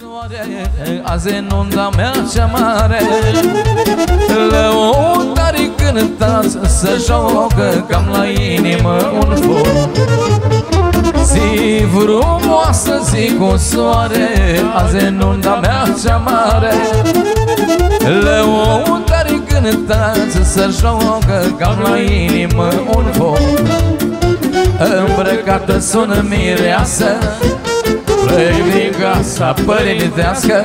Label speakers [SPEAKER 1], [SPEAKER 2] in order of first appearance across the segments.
[SPEAKER 1] soare. Azi e nunta mea cea mare Lăutarii cântați Să joacă cam la inimă un foc Zi frumoasă, zi cu soare Azi e nunta mea cea mare Lăutarii cântați Să joacă cam la inimă un foc Îmbrăcată sună mireasă Plec din casa părintească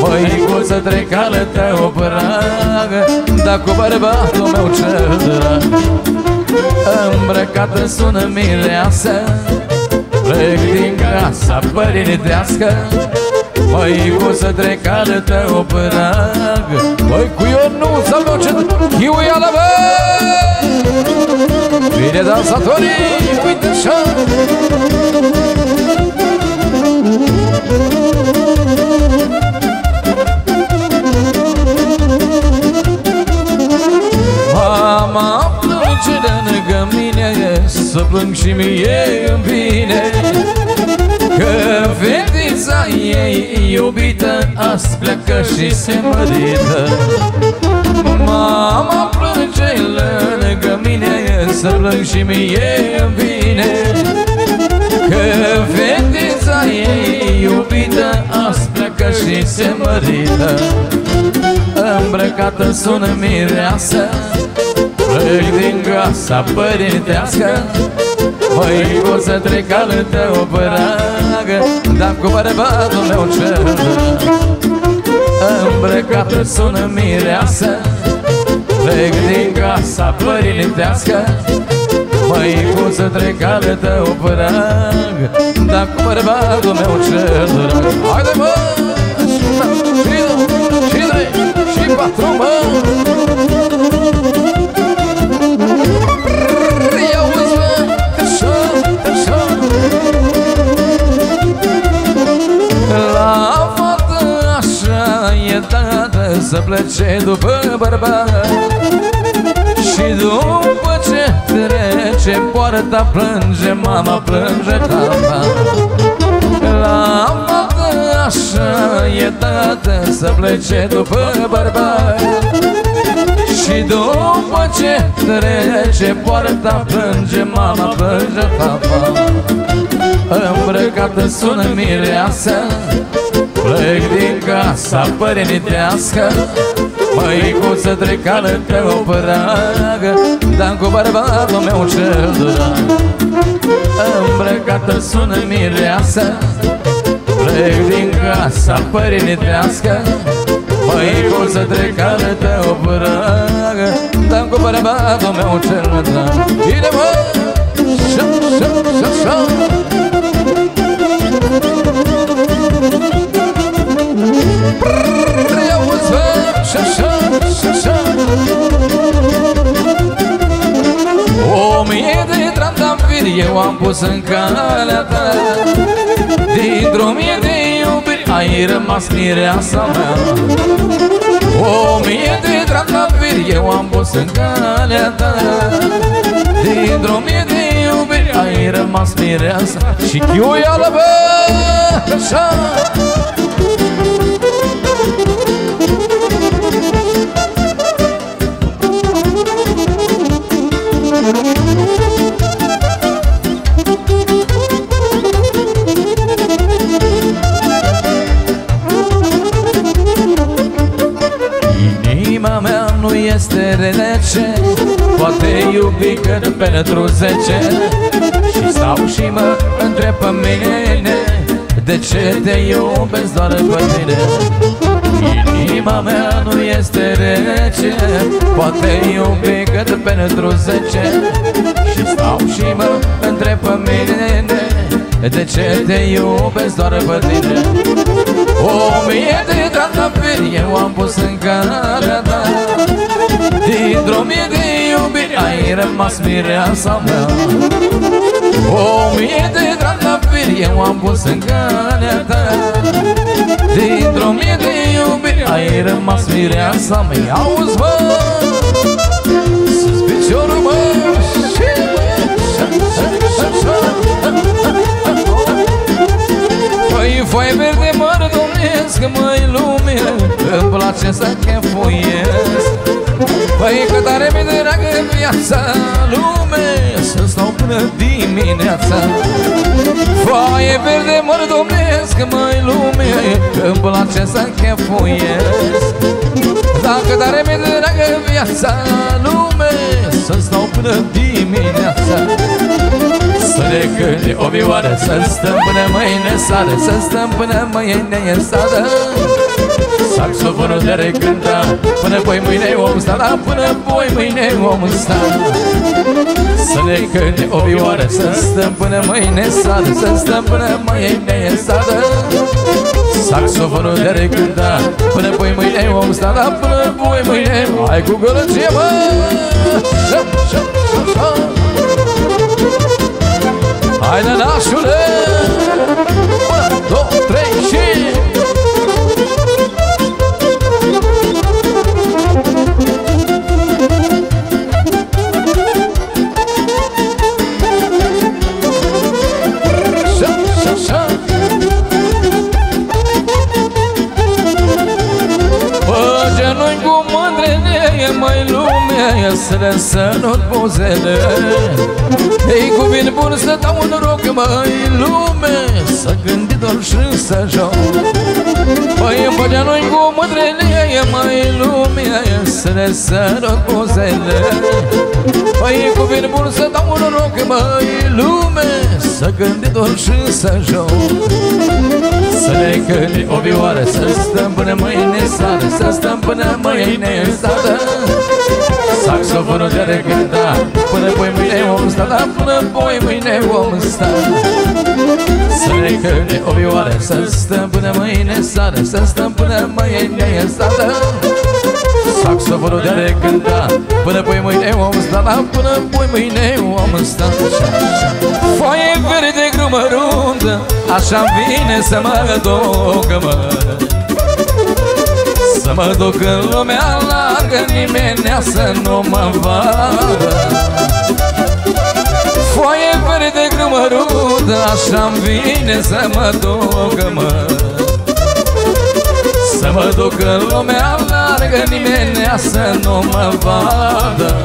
[SPEAKER 1] Măicuță trecală te o pragă Dar cu bărbatul meu cel drag. Îmbrăcată sună mireasă Plec din casa părintească Măicuță trecală te o pragă Măi cu Ionuț al meu ce chiuială bă! Bine dansatorii, uite așa Mama plânge de lângă mine Să plâng și mie în bine. Că fetița ei iubită Azi pleacă și se mărită. Mama plânge lângă mine Să plâng și mie în bine. Că fetița ei iubită Azi pleacă și se mărită Îmbrăcată sună mireasă Plec din casa părintească. Măicuță trecală te o păragă Dar cu bărbatul meu cel Îmbrăcată sună mireasă Plec din casa părintească Măicuță trecală te o păragă Dar cu bărbatul meu cel drag Haide mă! Și două, și trei, și patru mă! să plece după bărbat Și după ce trece poarta plânge mama, plânge tata. La fată așa e tată să plece după bărbat Și după ce trece poarta plânge mama, plânge tata. Îmbrăcată sună mireasă Plec din casa părintească Măicuță trecală te o pragă Dar cu bărbatul meu cel drag Îmbrăcată sună mireasă Plec din casa părintească Măicuță trecală te o pragă Dar cu bărbatul meu cel drag Bine mă! Șa, șa, șa, șa O mie de trandafiri eu am pus în calea ta. Dintr-o mie de iubiri ai rămas mireasa mea. O mie de trandafiri eu am pus în calea ta. Dintr-o mie de iubiri ai rămas mireasa Și chiuială bă, așa este rece. Poate iubi cât pentru zece. Și stau și mă întreb pe mine De ce te iubesc doar pe tine? Inima mea nu este rece. Poate iubi cât pentru zece. Și stau și mă întreb pe mine De ce te iubesc doar pe tine O mie de trandafiri eu am pus în calea ta Dintr-o mie de iubiri ai rămas mireasa mea O mie de trandafiri eu am pus în calea ta Dintr-o mie de iubiri ai rămas mireasa mea Auzi bă, sus piciorul mă și Păi foaie verde mă mărdomnesc, măi lume Îmi place să chefuiesc. Păi că tare mi dragă viața lume Să stau până dimineața. Foaie verde mărdomnesc, măi lume Îmi place să chefuiesc. Dacă tare mi dragă viața lume Să stau până dimineața să ne cânte o vioară Să stăm până mâine sară Să stăm până mâine sară Saxofonul de recânta Până poi mâine om sta Da, până poi mâine om sta Să ne cânte o vioară Să stăm până mâine sară Să stăm până mâine sară Saxofonul de recânta Până poi mâine om sta Da, până poi mâine Hai cu gălăgie, mă! Șap, șap, șap, șap Haide, nașule! 1, 2, 3 și... lumea Să sănut buzele. Ei cu vin bun să dau un rog mai lume Să gândi doar și să joc. Păi împădea noi cu mândrele mai lumea Să ne sănut buzele. Păi cu vin bun să dau un rog mai lume Să gândi doar și să joc. Să ne cânti o vioară Să stăm până mâine sară Să stăm până mâine sară Saxofonul de recânta Până poi mâine om sta Da, până poi mâine om sta. Să ne cânte o vioară Să stăm până mâine sară Să stăm până mâine sară Saxofonul de recânta Până poi mâine om sta Da, până poi mâine om sta. Foaie verde grumărundă Așa vine să mă ducă mă să mă duc în lumea largă Nimenea să nu mă vadă. Foaie verde grămărudă Așa-mi vine să mă duc, mă. Să mă duc în lumea largă Nimenea să nu mă vadă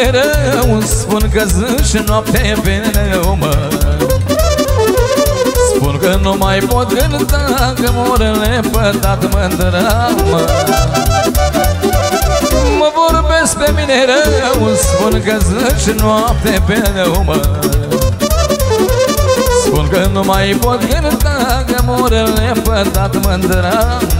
[SPEAKER 1] mine rău Spun că zi și noapte pe mă. Spun că nu mai pot gânda Că mor lepădat mândra mă. Mă vorbesc pe mine rău Spun că zi și noapte pe mă. Spun că nu mai pot gânda Că mor lepădat mândra mă. Lai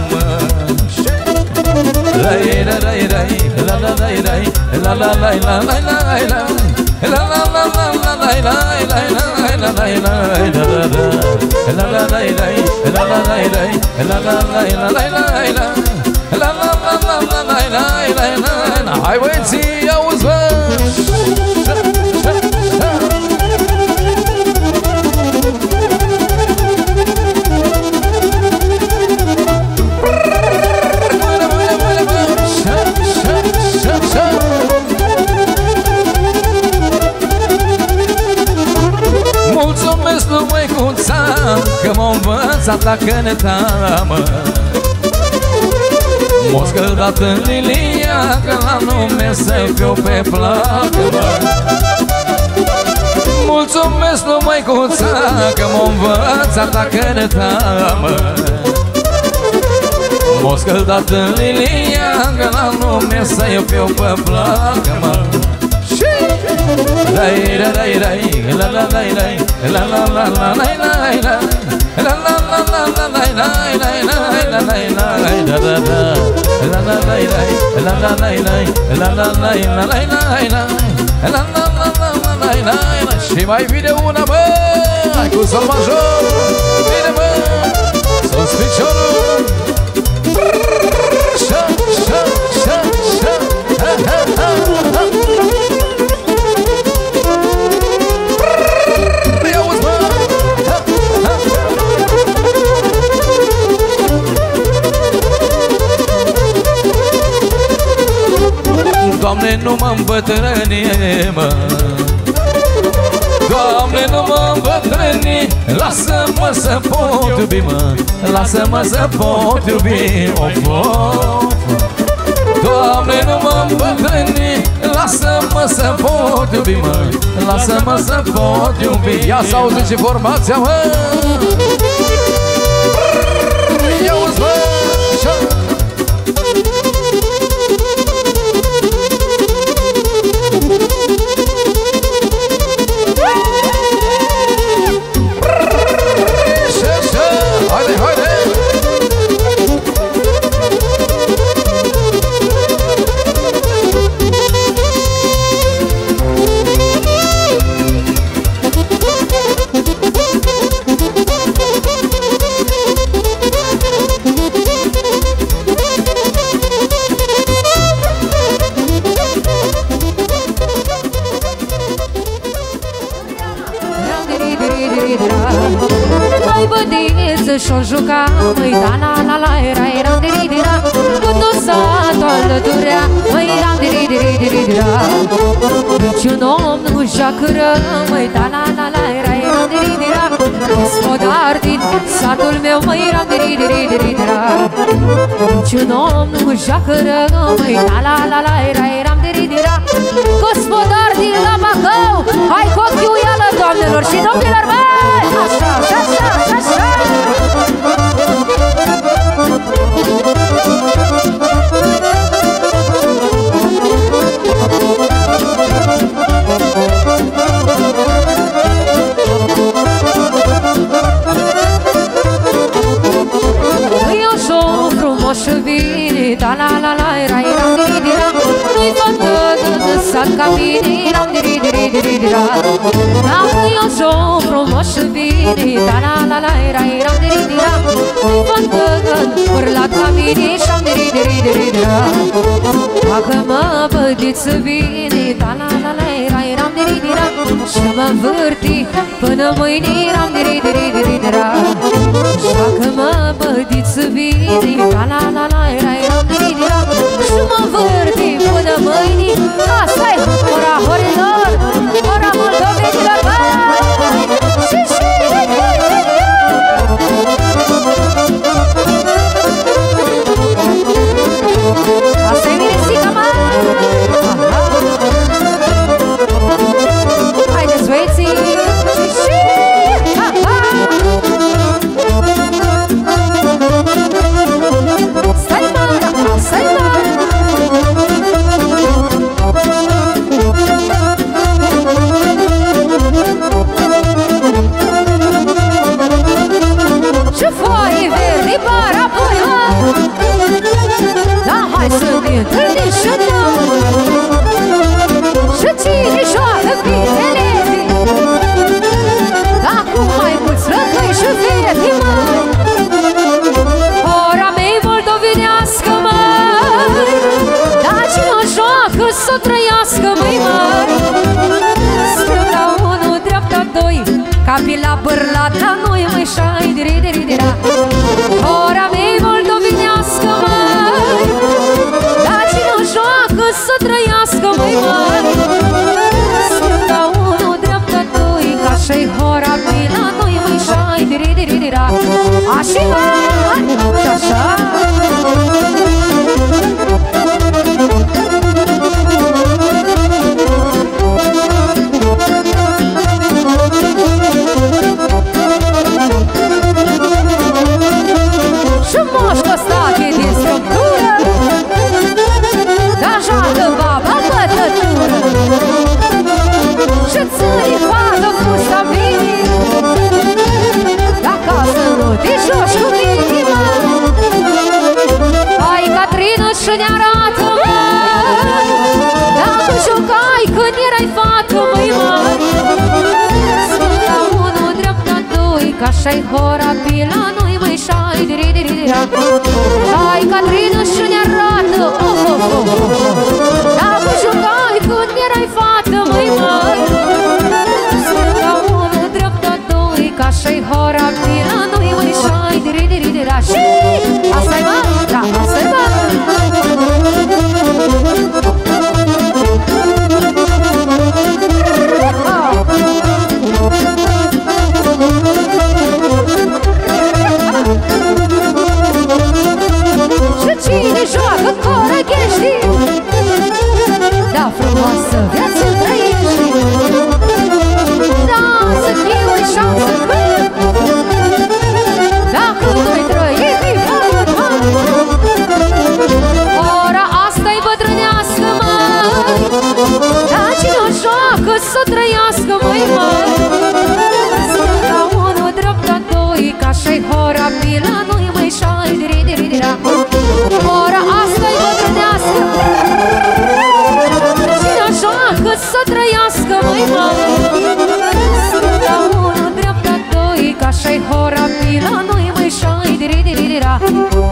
[SPEAKER 1] Hai băieții, Că m-a învățat la cânta, mă M-a scăldat în lilia Că la nume să fiu pe placă, mă. Mulțumesc lui măicuța Că m-a învățat la cânta, mă M-a scăldat în lilia Că la nume să fiu pe placă, mă. Dai, dai, dai, dai, la la dai, dai, la la la la la la la La la la la și mai vine una, bă, hai cu sol major Vine, bă, sus piciorul! Doamne, nu mă îmbătrâni, mă. Doamne, nu mă îmbătrâni Lasă-mă să pot iubi, mă. Lasă-mă să pot iubi, of, of Doamne, nu mă îmbătrâni Lasă-mă să pot iubi, mă. Lasă-mă să pot iubi. Ia să auzi ce formația, mă. Ia uzi, mă
[SPEAKER 2] juca Măi, da, la, la, la, era, era, diri, dira Cu tot satul alăturea Măi, da, diri, diri, diri, dira Niciun om nu joacă rău Măi, da, la, la, la, era, era, diri, dira Gospodar din satul meu Măi, era, diri, diri, diri, dira Niciun om nu joacă rău Măi, da, la, la, la, era, era, diri, dira Gospodar din la Bacău Hai cu ochiul ială, doamnelor și domnilor, băi! Așa, așa, așa, așa, așa Moșul vine, ta la la la, era ira mine de sat ca mine Ram diri diri diri dira Dacă eu s-o frumos și vine Da la la la era era diri dira Nu-i fată de urlat ca mine Și-am diri diri diri dira Dacă mă vădiți să vine Da la la la era era diri dira Și mă învârti până mâine Ram diri diri diri dira Și dacă mă vădiți să vine Da la la la era era diri dira Și mă învârti până mâine Asta-i ora horilor Ora moldovenilor Băi! Și și Asta Słyszałem așa-i hora pe la noi mai șai diri diri diri. Hai Catrină și ne arată oh, oh, oh. Dacă jucai când erai fată măi măi. Stânga unul, dreapta doi Ca așa-i hora pe la noi mai șai diri diri diri Și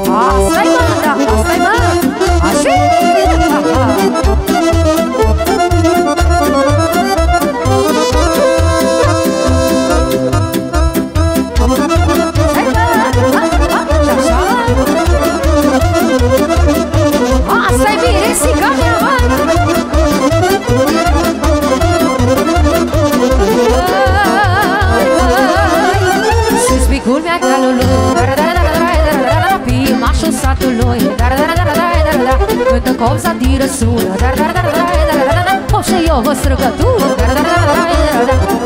[SPEAKER 2] Asta-i copza din răsulă O și eu o străgătură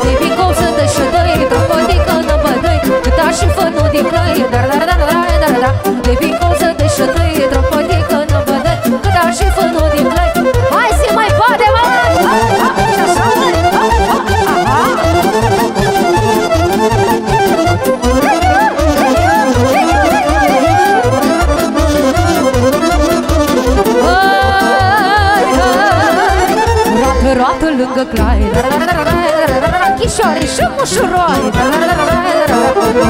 [SPEAKER 2] De picopsă de șădăi Tropodică în bădăi Câta și fănul din plăi De picopsă de șădăi Tropodică în bădăi Câta și fănul lângă clai Chișoare și mușuroi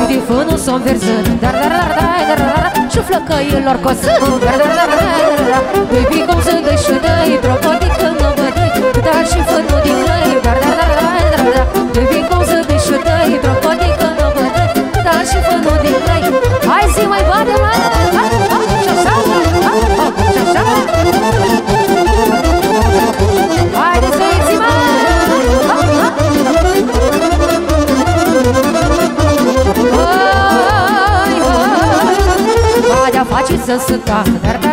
[SPEAKER 2] De fânul s-o înverzând. Și flăcăilor cosând. Baby cum să dă și dă-i Когда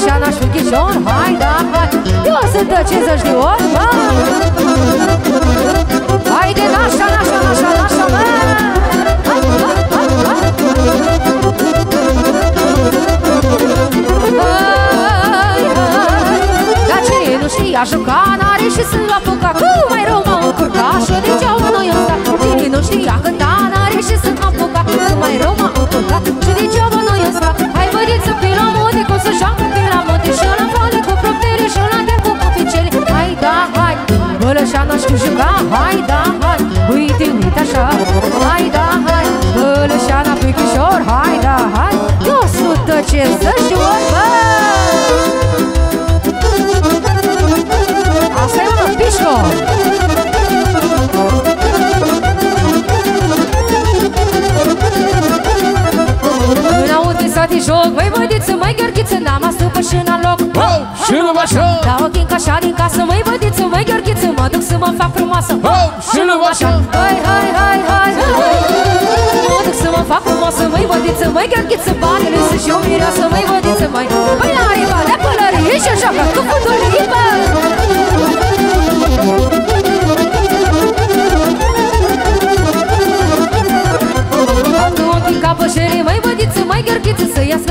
[SPEAKER 2] Bălășeana știu ghișor Hai da, hai Eu sunt de 50 de ori, bă Haide, nașa, nașa, nașa, nașa, mă! Hai, hai, hai, hai! Hai, hai! Dar cine nu știa juca N-are și să-l apuca Cu mai rău m-am încurcat Și degeaba noi ăsta Cine nu nu știa cânta N-are și să apuca Că mai rău m-a încurcat Și degeaba noi în stat Hai bădiță pe la mode Cum să joacă Bălășana știu juca Hai da, hai Uite, uite așa. Hai da, hai Bălășana pe chișor. Hai da, hai Eu sută ce să jur, bă! Asta e una, pișco În aud de joc Măi bădiță, măi gheorghiță N-am astăpă și n-am loc.
[SPEAKER 1] Oh, și nu așa.
[SPEAKER 2] Da ochii ca așa din casă Măi bădiță, măi gheorghiță Mă duc să mă fac frumoasă.
[SPEAKER 1] Oh, și nu așa.
[SPEAKER 2] Hai, hai, hai, hai, hai. Mă duc să mă fac frumoasă Măi bădiță, măi gheorghiță Bani-le să-și o mireasă Măi bădiță, măi Păi la riba, de pălărie Și joacă cu futurii, bă Adu ochii ca pășerii Măi bădiță, măi gheorghiță Să iască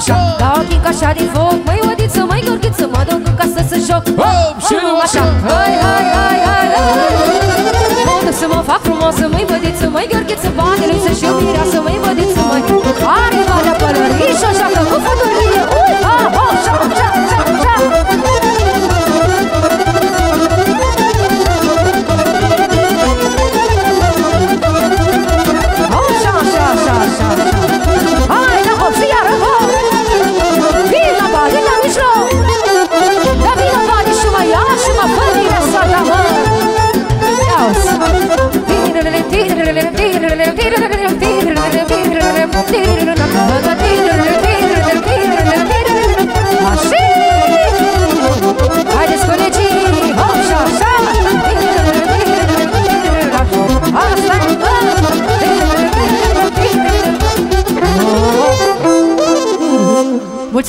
[SPEAKER 1] așa.
[SPEAKER 2] Da ochii ca așa din foc Măi bădiță, măi gheorghiță Mă duc în casă să joc.
[SPEAKER 1] Oh, și nu așa.
[SPEAKER 2] Hai, hai, hai, hai, hai. Mă duc să mă fac frumoasă Măi bădiță, măi gheorghiță Banele să-și iau mireasă Măi bădiță,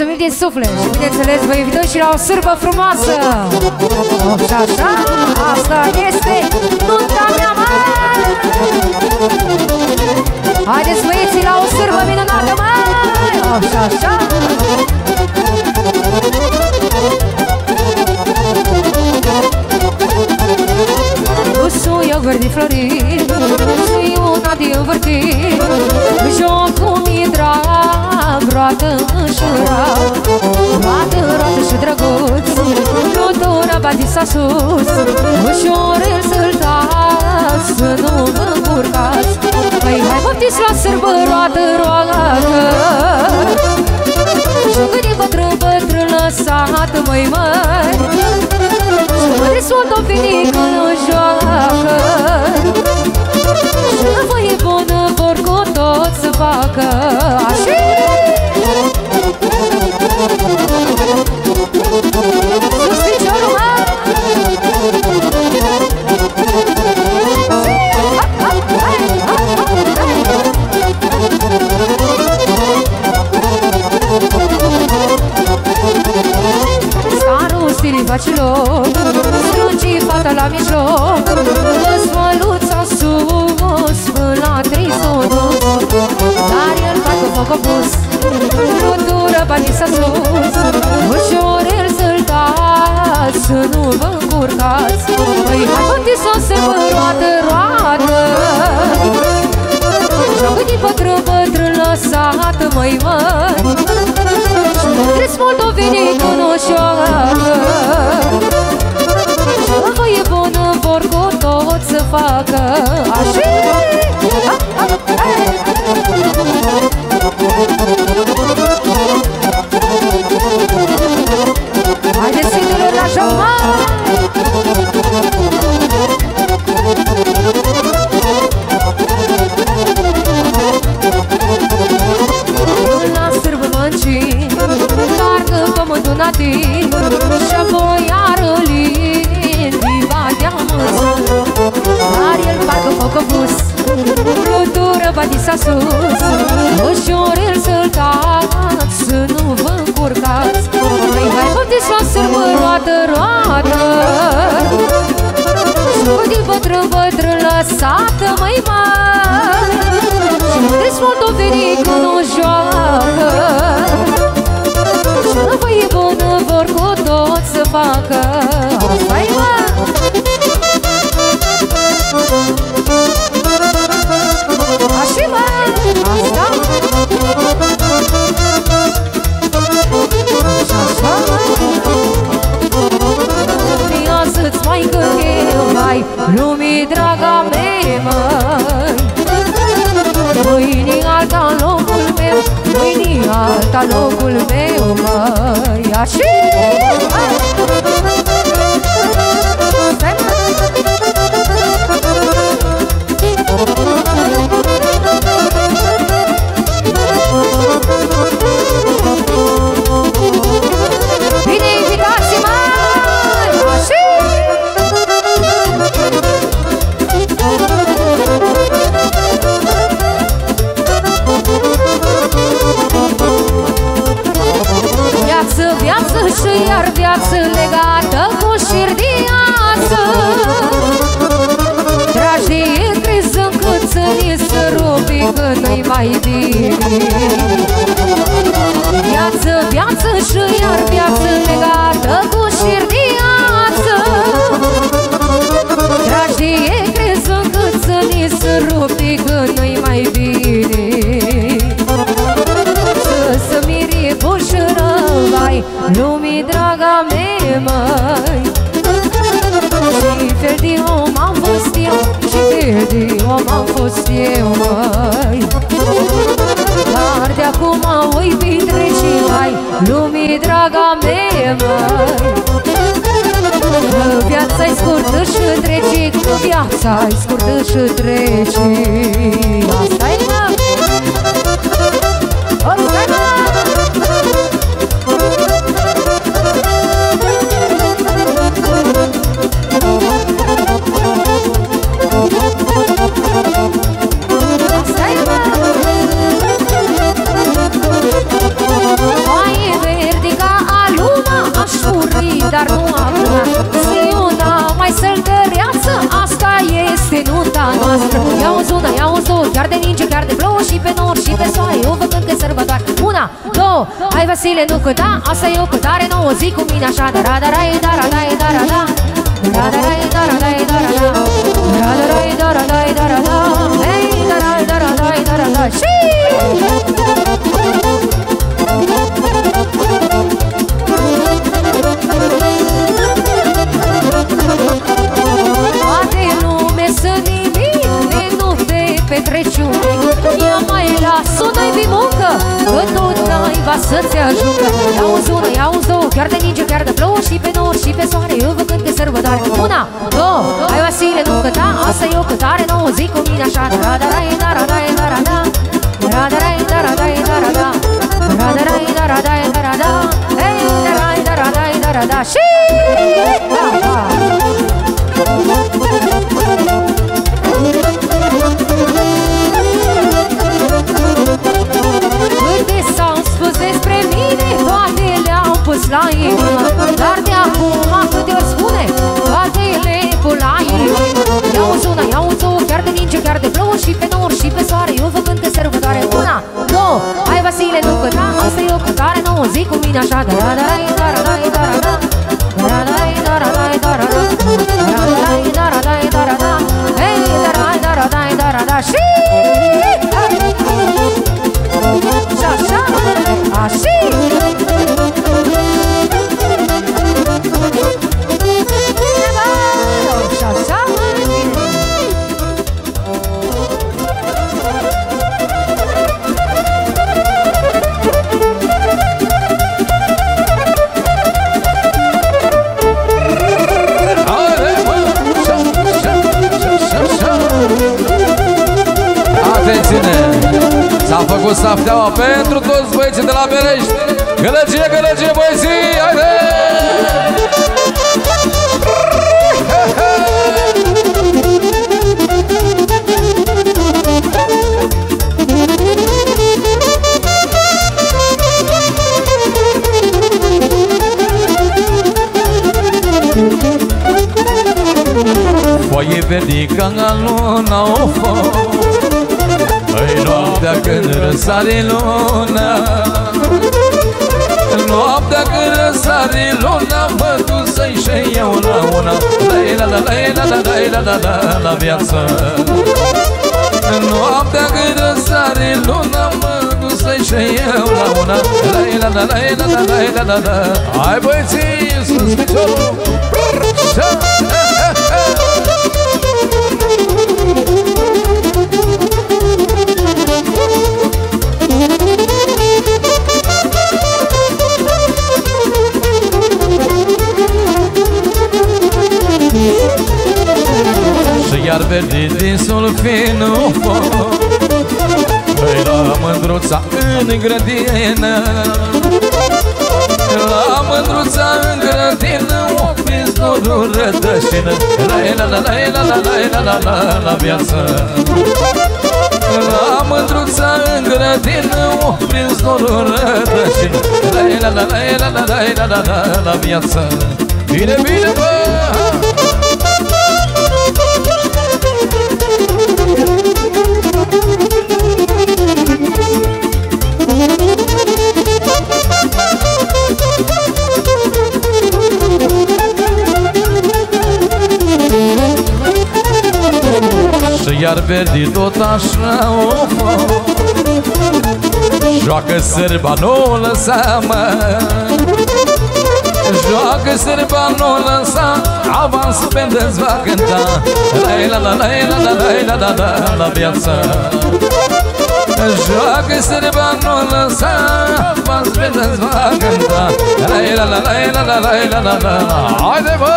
[SPEAKER 2] Mulțumim din suflet. Și bineînțeles vă invităm și la o sârbă frumoasă. Și așa, asta este nunta mea mare Haideți băieții la o sârbă minunată mare Și așa verde florit Și un adio vârtit. Jocul midra Broată înșura Bată roată și drăguț. Lutura batisa sus Ușor îl săltați Să nu vă încurcați. Păi mai baptis la sârbă roată roată. Jucă din bătrân bătrână Sat măi măi. Risol domninicul joacă. Axiii! Fost eu, măi Dar de acum voi petrece, mai Lumii draga mea, măi Viața-i scurtă și trece Viața-i scurtă și trece Asta-i, mă! Pe nor și pe soare Eu văd că sărbătoare Una, două, hai Vasile, nu căta Asta e o cântare nouă Zi cu mine așa Da, da, da, da, da, da, da, da, da, da Da, da, da, da, da, da, da, da, da Da, da, da, da, da, da, da, da, da Hei, da, da, da, da, da, da, da, da Și Crăciune Ia mai las-o, n-ai fi muncă. Că tot va să-ți ajungă. Ia un zună, ia un două, chiar de ninge, chiar de plouă Și pe nor și pe soare, eu vă cânt de sărbătoare Una, două, hai Vasile, nu căta Asta e o cântare nouă, zic cu mine așa. Da, da, da, da, da, da, da, da, da Da, da, da, da, da, da, da, da Da, da, da, da, da, da, da, da, da Hei, da, da, da, da, da, da, da, da Și, da, da Câte la la
[SPEAKER 1] la la la la la Hai băieții, sus piciorul Și iar verde din solfin, oh mândruța în grădină La mândruța în grădină O prins norul rădășină La la la la la la la la la la viață La mândruța în grădină O prins norul rădășină La la la la la la la la la la viață Bine, bine, bă! Iar verdi tot așa oh, oh. Joacă sârba, nu lăsa mă. Joacă sârba, nu lăsa Avansul pe-ți va cânta. La la la la la la la la la la viață. Joacă sârba, nu lăsa Avansul pe-ți va cânta. La la la la la la la la la la. Haide bă!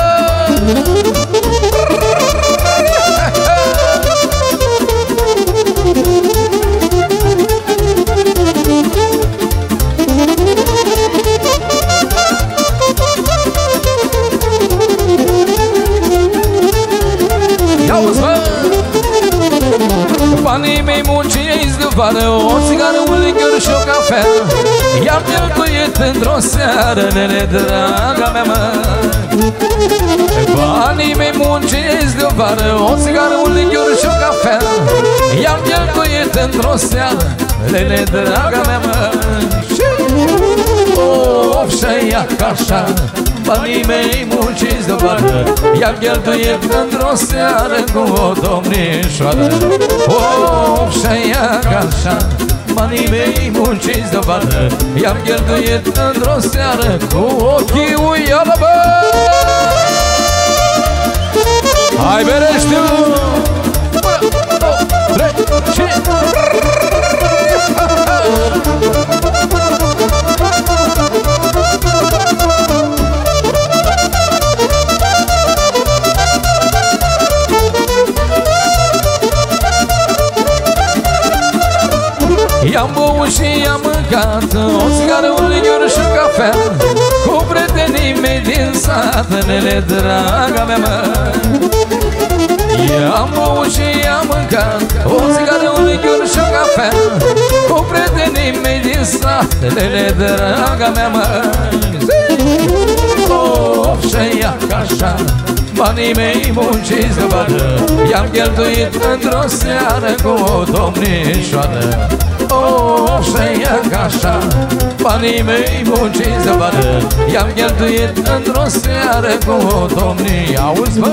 [SPEAKER 1] Munciți de vară O țigară, un lichior și o cafea Iar cheltuiet într-o seară Nene, draga mea, mă Banii mei munciți de vară O țigară, un lichior și o cafea Iar cheltuiet într-o seară Nene, draga mea, mă Of, și-ia ca așa Banii mei munciți de vară I-am cheltuit într-o seară cu o domnișoară Of, și-aia ca așa Banii mei munciți de vară I-am cheltuit într-o seară cu ochii uială, bă! Hai, bere, știu! Una, două, trei și... I-am băut și i-am mâncat O țigară, un linior și o cafea Cu prietenii mei din sat Nele, draga mea, mă. I-am băut și i-am mâncat O țigară, un linior și o cafea Cu prietenii mei din sat Nele, draga mea, mă. Oh, și-ia ca așa? Banii mei munciți de vadă. I-am cheltuit într-o seară cu o domnișoară Oh, și-ia ca așa Banii mei munciți de vadă I-am cheltuit într-o seară cu o domnișoară Auzi, bă,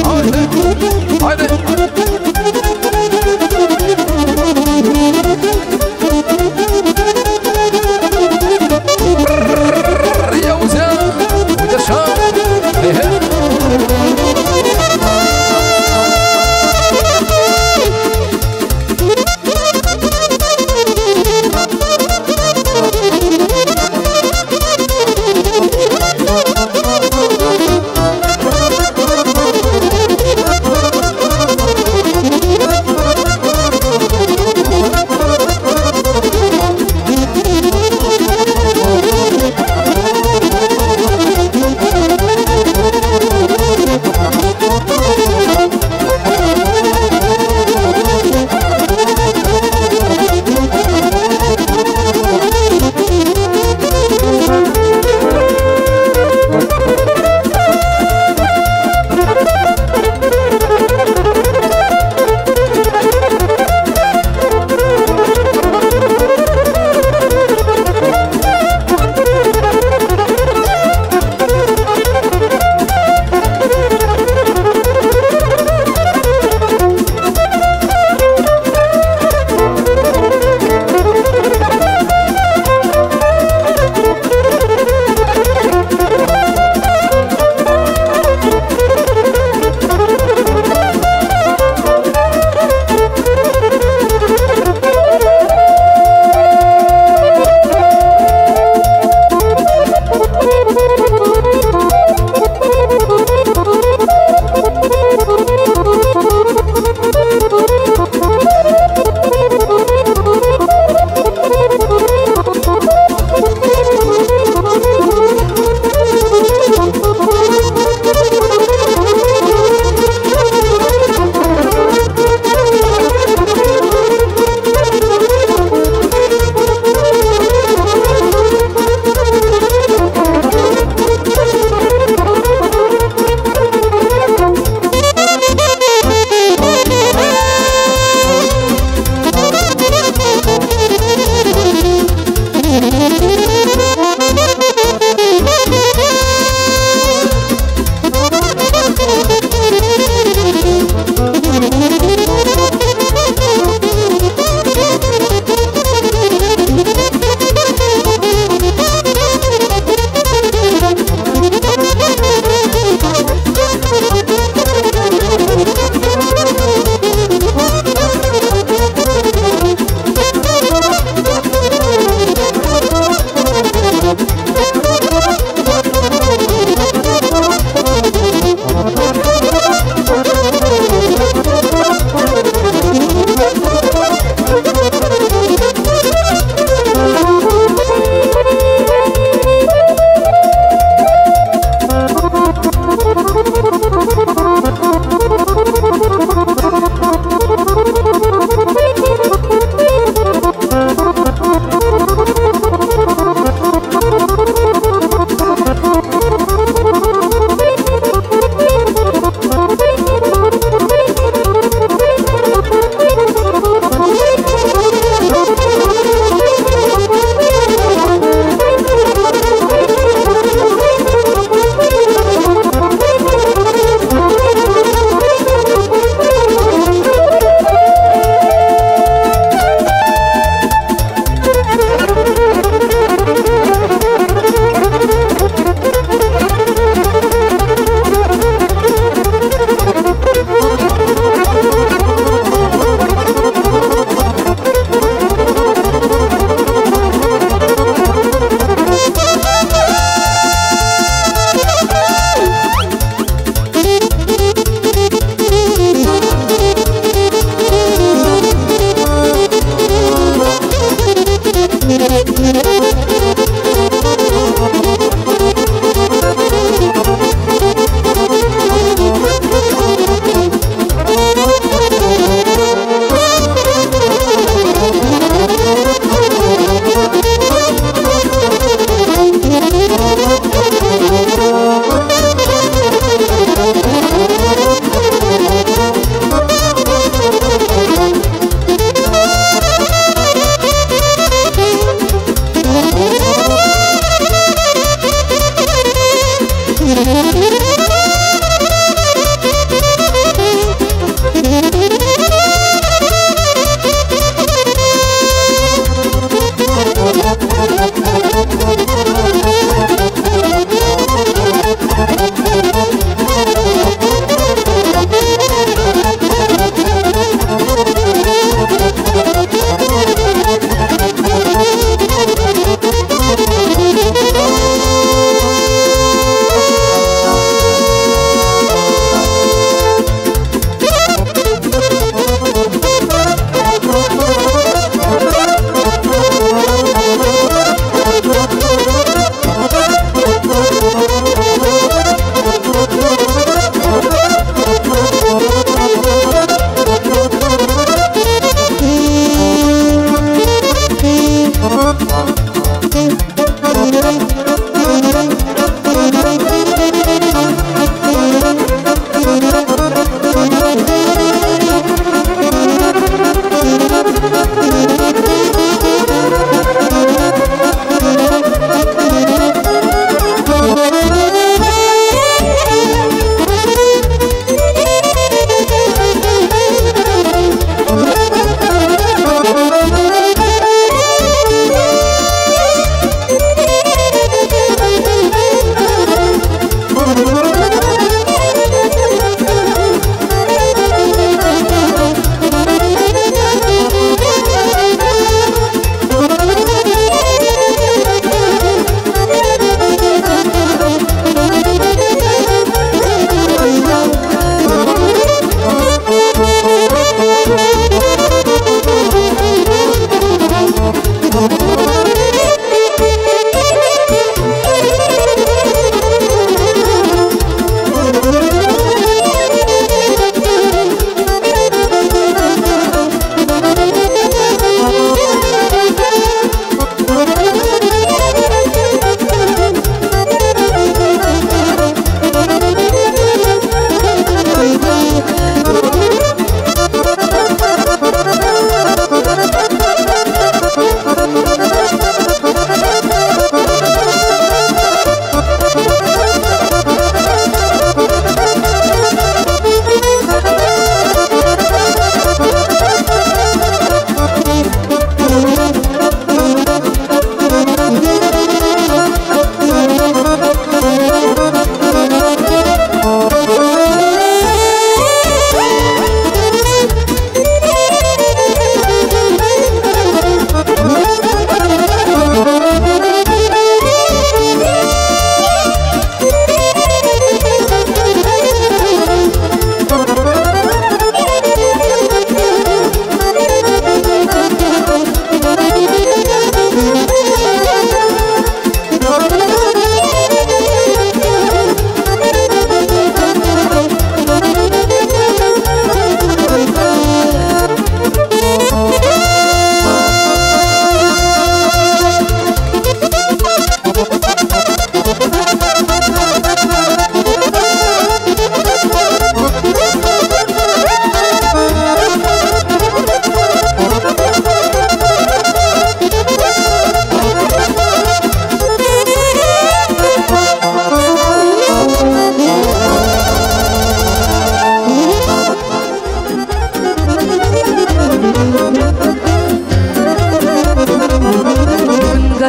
[SPEAKER 1] haide, haide! Ia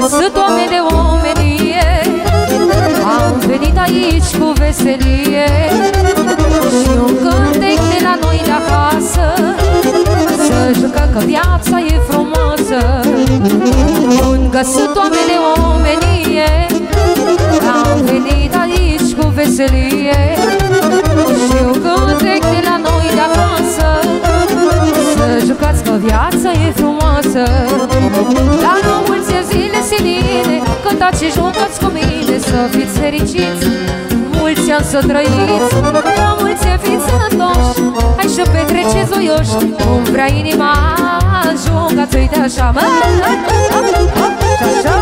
[SPEAKER 1] Sunt
[SPEAKER 2] oameni de omenie Am venit aici cu veselie. Și un cântec de la noi de acasă Să jucăm că viața e frumoasă. Bun găsit oameni de omenie Am venit aici cu veselie. Și un cântec de la noi de acasă Să jucați că viața e frumoasă. Dar nu mulți zile senine Cântați și juntați cu mine Să fiți fericiți. Mulți ani să trăiți La mulți ani fiți sănătoși. Hai să petreceți uioși Cum vrea inima Ajungați,
[SPEAKER 1] uite așa mă. Și
[SPEAKER 3] așa.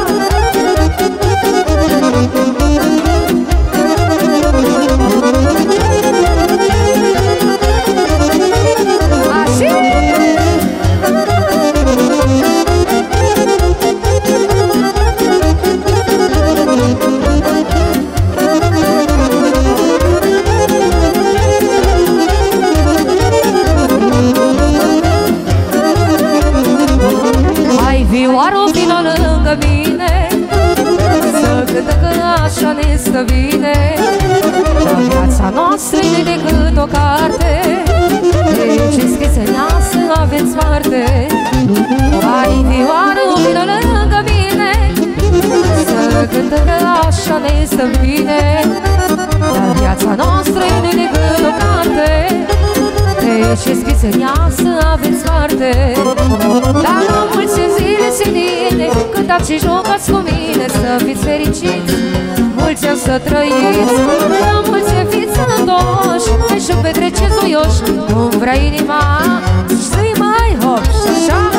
[SPEAKER 3] Decât o carte. Ce scris în ea să aveți parte Hai, vioară, vină lângă mine. Să cântăm așa ne stă bine Dar viața noastră nu decât o carte Ce scris în ea să aveți parte Dar la mulți zile senine Cântați și jocați cu mine Să fiți fericiți mulți ani să trăiți. La mulți ani fiți sănătoși Hai și petreceți zoioși Cum vrea inima Să-i mai hop și așa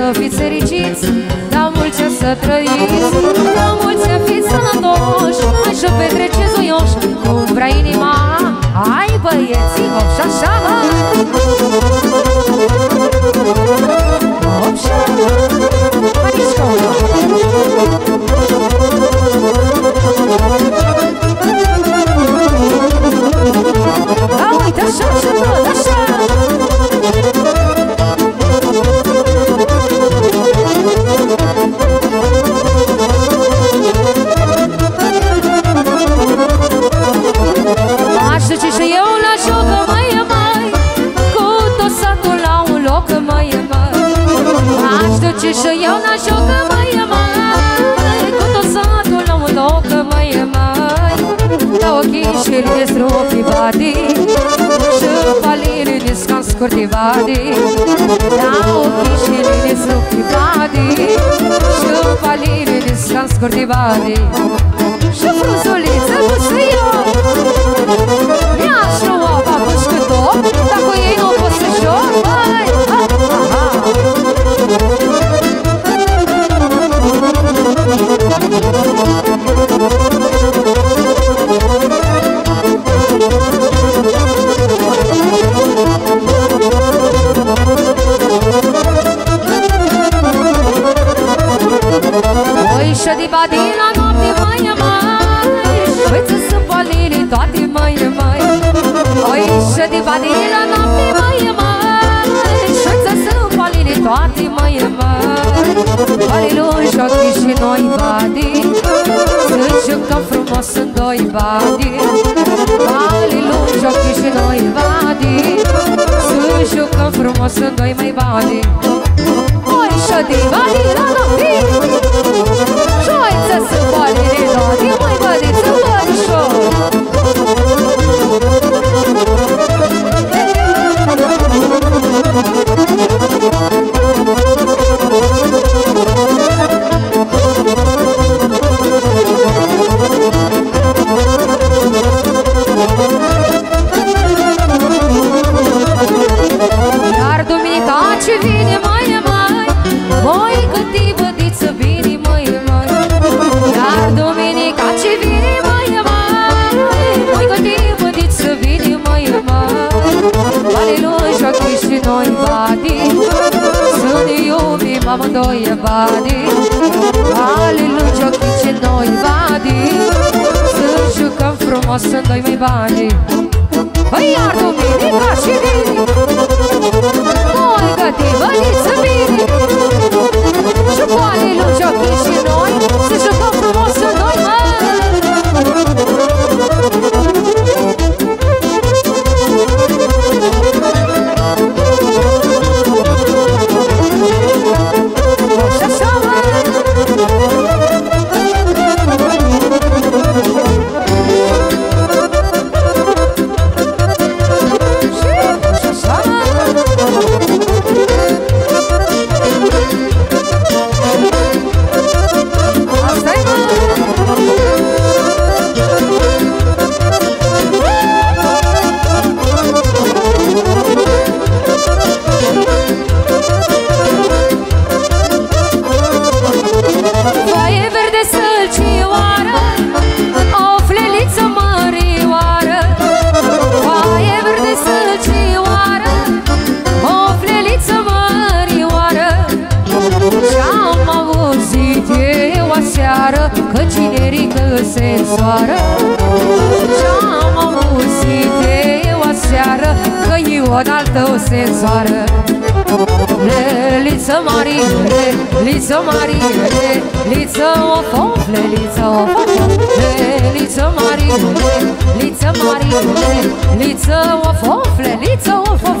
[SPEAKER 2] Să fiți fericiți, la mulți ani să trăiți. La mulți ani fiți sănătoși Hai și petreceți uioși Cum vrea inima Hai băieții, hop și așa mă scan scurti badi Da ochii și le stropi badi Și palile ne joacă și noi badi Să jucăm frumos în doi badi Aleluia, joacă și noi badi Să jucăm frumos în doi mai badi Oișă de badi la noapte Joiță să bani de dodi, în soară Ce-am auzit eu aseară Că e o altă sensoară. Liță Marie, liță Marie, liță o fofle, liță o fofle Liță Marie, liță Marie, liță o fofle, liță o fofle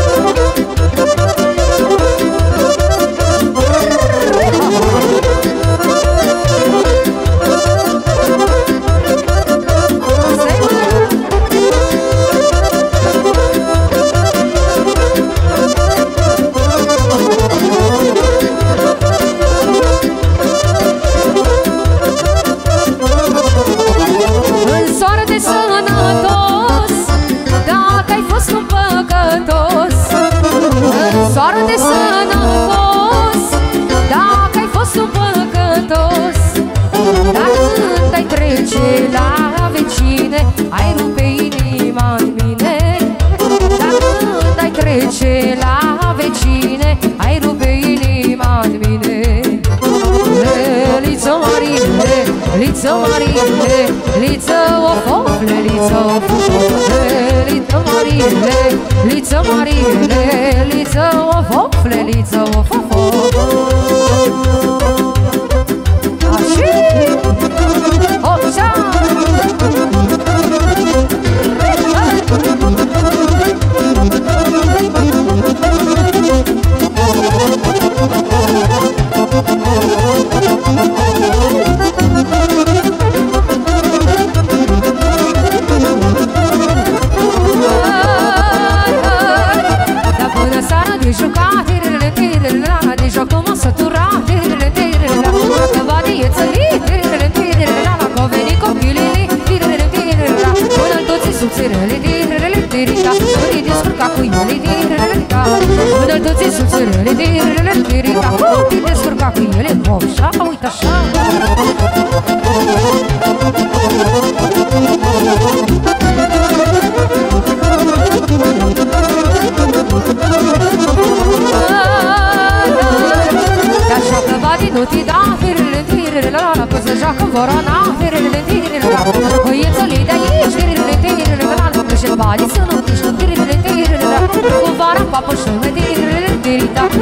[SPEAKER 2] tirele la la Că se joacă vorona. Tirele tirele la Băiețele de aici. Tirele tirele la la Că și-l bani să nu piși Tirele la Cu vara papă și mă tirele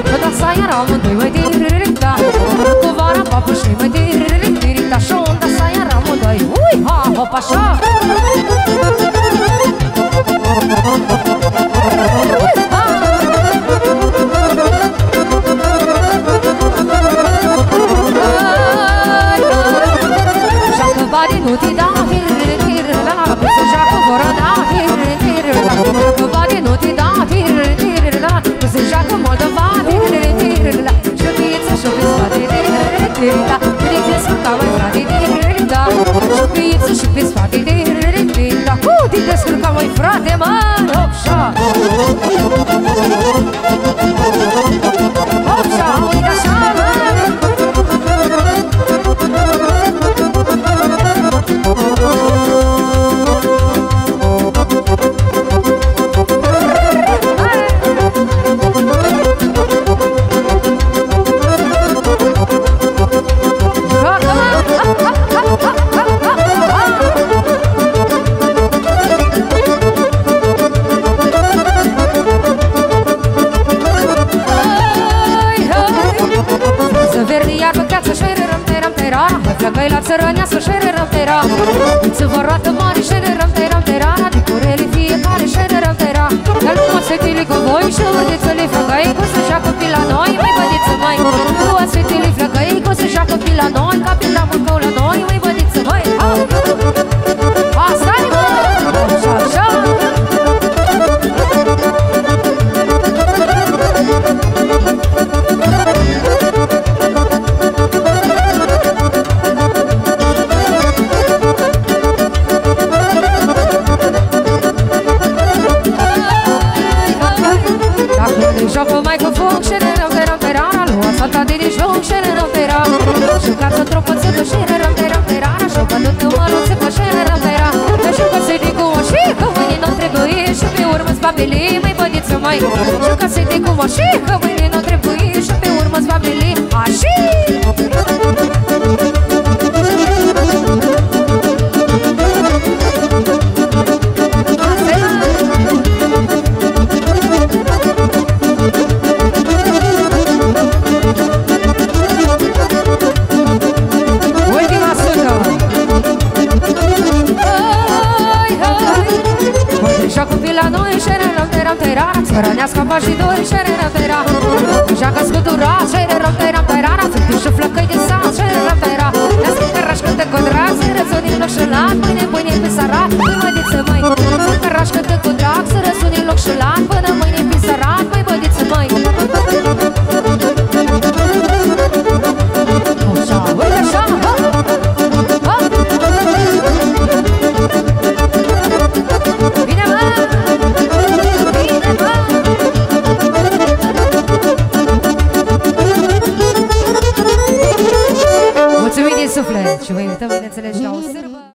[SPEAKER 2] Că da sa amândoi mă tirele da Cu vara papă și mă tirele tirita Și onda sa iar amândoi Ui ha hop așa. Să și pe spate de revin La cu te descurca, mai frate, mă, hop, șa